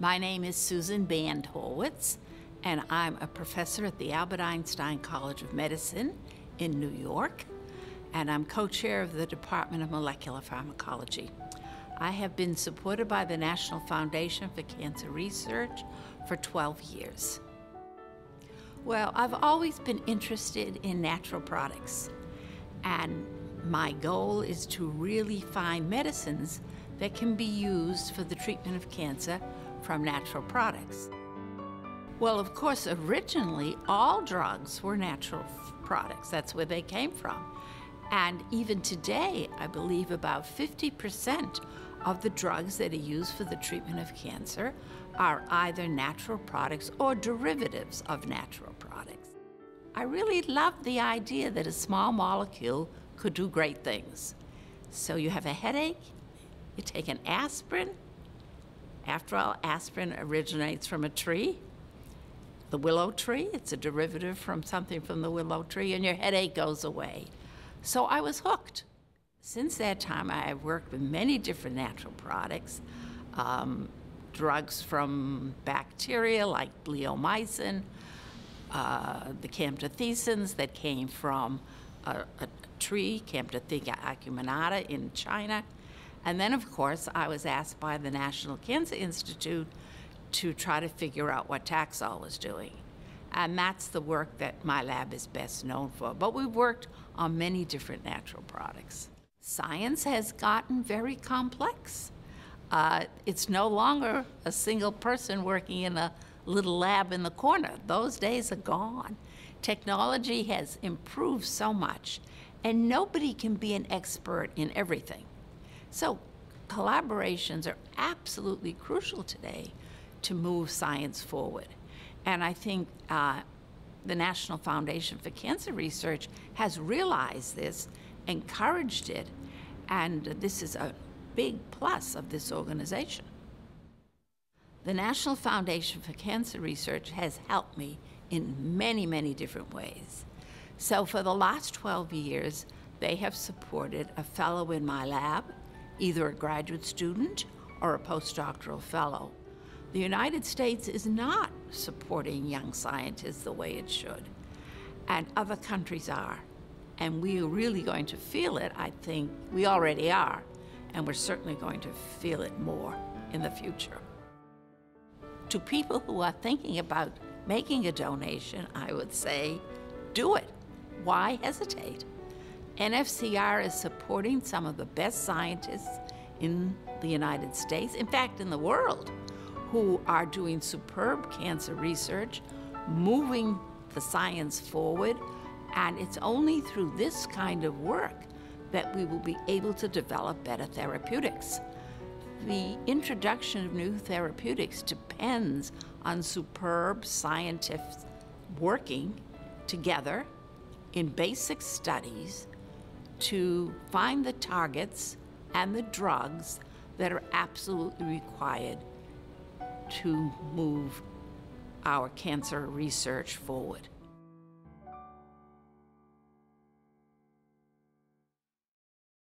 My name is Susan Band Horwitz, and I'm a professor at the Albert Einstein College of Medicine in New York, and I'm co chair of the Department of Molecular Pharmacology. I have been supported by the National Foundation for Cancer Research for 12 years. Well, I've always been interested in natural products, and my goal is to really find medicines that can be used for the treatment of cancer from natural products. Well, of course, originally all drugs were natural products. That's where they came from. And even today, I believe about 50% of the drugs that are used for the treatment of cancer are either natural products or derivatives of natural products. I really love the idea that a small molecule could do great things. So you have a headache, you take an aspirin. After all, aspirin originates from a tree, the willow tree. It's a derivative from something from the willow tree, and your headache goes away. So I was hooked. Since that time, I have worked with many different natural products, um, drugs from bacteria like bleomycin, uh, the camptothecins that came from a, a tree, Camptotheca acuminata in China. And then, of course, I was asked by the National Cancer Institute to try to figure out what Taxol was doing. And that's the work that my lab is best known for. But we've worked on many different natural products. Science has gotten very complex. Uh, it's no longer a single person working in a little lab in the corner. Those days are gone. Technology has improved so much, and nobody can be an expert in everything. So collaborations are absolutely crucial today to move science forward. And I think uh, the National Foundation for Cancer Research has realized this, encouraged it, and this is a big plus of this organization. The National Foundation for Cancer Research has helped me in many, many different ways. So for the last 12 years, they have supported a fellow in my lab, either a graduate student or a postdoctoral fellow. The United States is not supporting young scientists the way it should, and other countries are. And we are really going to feel it, I think. We already are, and we're certainly going to feel it more in the future. To people who are thinking about making a donation, I would say do it. Why hesitate? NFCR is supporting some of the best scientists in the United States, in fact, in the world, who are doing superb cancer research, moving the science forward, and it's only through this kind of work that we will be able to develop better therapeutics. The introduction of new therapeutics depends on superb scientists working together in basic studies to find the targets and the drugs that are absolutely required to move our cancer research forward.